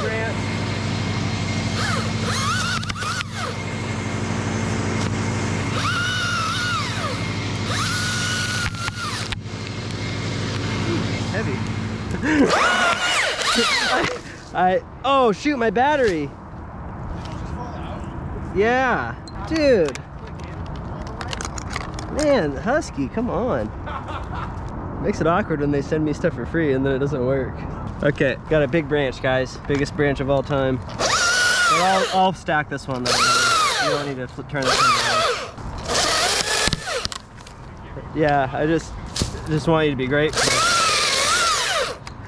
branch. Heavy. I, oh shoot, my battery. Yeah, dude. Man, Husky, come on. Makes it awkward when they send me stuff for free and then it doesn't work. Okay, got a big branch, guys. Biggest branch of all time. I'll, I'll stack this one though. You don't need to turn this one around. Yeah, I just just want you to be grateful.